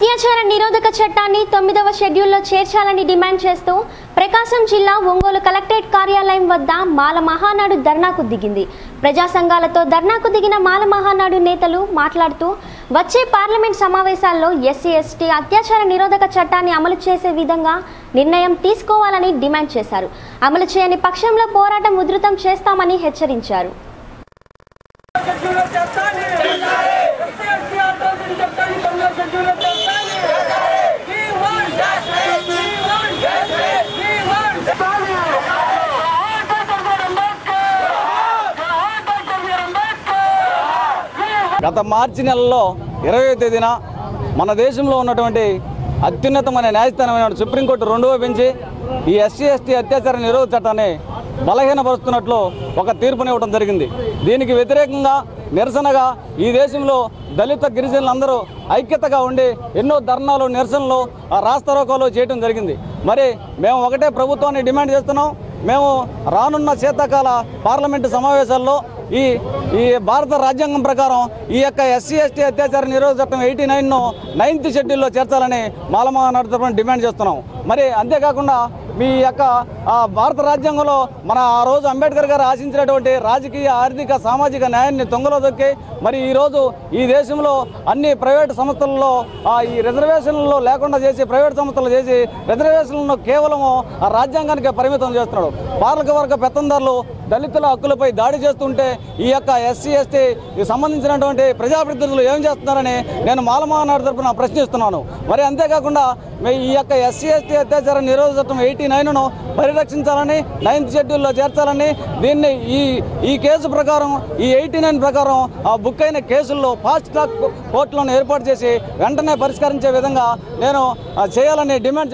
అత్యాచార నిరోధక చట్టాన్ని తొమ్మిదవ షెడ్యూల్లో చేర్చాలని డిమాండ్ చేస్తూ ప్రకాశం జిల్లా ఒంగోలు కలెక్టరేట్ కార్యాలయం వద్ద మాల మహానాడు ధర్నాకు దిగింది. ప్రజా సంఘాలతో ధర్నాకు దిగిన మాల మహానాడు నేతలు మాట్లాడుతూ వచ్చే పార్లమెంట్ సమావేశాల్లో ఎస్సీ ఎస్టీ అత్యాచార నిరోధక చట్టాన్ని అమలు చేసే విధంగా నిర్ణయం తీసుకోవాలని డిమాండ్ చేశారు. అమలు చేయని పక్షంలో పోరాటం ఉధృతం చేస్తామని హెచ్చరించారు. గత మార్చి నెలలో ఇరవై తేదీన మన దేశంలో ఉన్నటువంటి అత్యున్నతమైన న్యాయస్థానమైన సుప్రీంకోర్టు రెండవ పెంచి ఈ ఎస్సీ ఎస్టీ అత్యాచార నిరోధ చట్టాన్ని బలహీనపరుస్తున్నట్లు ఒక తీర్పునివ్వడం జరిగింది. దీనికి వ్యతిరేకంగా నిరసనగా ఈ దేశంలో దళిత గిరిజనులందరూ ఐక్యతగా ఉండి ఎన్నో ధర్నాలు నిరసనలు ఆ చేయడం జరిగింది. మరి మేము ఒకటే ప్రభుత్వాన్ని డిమాండ్ చేస్తున్నాం. మేము రానున్న శీతాకాల పార్లమెంటు సమావేశాల్లో ఈ ఈ భారత రాజ్యాంగం ప్రకారం ఈ యొక్క ఎస్సీ ఎస్టీ అత్యాచార నిరోధ చట్టం ఎయిటీ నైన్ను నైన్త్ షెడ్యూల్లో చేర్చాలని మాలమా తరఫున డిమాండ్ చేస్తున్నాం. మరి అంతేకాకుండా మీ యొక్క భారత రాజ్యాంగంలో మన ఆ రోజు అంబేద్కర్ గారు ఆశించినటువంటి రాజకీయ ఆర్థిక సామాజిక న్యాయాన్ని తొంగలో దొక్కి మరి ఈరోజు ఈ దేశంలో అన్ని ప్రైవేట్ సంస్థలలో ఈ రిజర్వేషన్లలో లేకుండా చేసి ప్రైవేట్ సంస్థలు చేసి రిజర్వేషన్లను కేవలము ఆ రాజ్యాంగానికి పరిమితం చేస్తున్నాడు. పాలకవర్గ పెత్తందారులు దళితుల హక్కులపై దాడి చేస్తుంటే ఈ యొక్క ఎస్సీ ఎస్టీ సంబంధించినటువంటి ప్రజాప్రతినిధులు ఏం చేస్తున్నారని నేను మాలమహానాడు తరపున ప్రశ్నిస్తున్నాను. మరి అంతేకాకుండా ఈ యొక్క ఎస్సీ ఎస్టీ అత్యాచార నిరోధ చట్టం ఎయిటీ నైన్ను పరిరక్షించాలని నైన్త్ షెడ్యూల్లో చేర్చాలని దీన్ని ఈ ఈ కేసు ప్రకారం ఈ ఎయిటీ నైన్ ప్రకారం ఆ బుక్ అయిన కేసుల్లో ఫాస్ట్ ట్రాక్ కోర్టులను ఏర్పాటు చేసి వెంటనే పరిష్కరించే విధంగా నేను చేయాలని డిమాండ్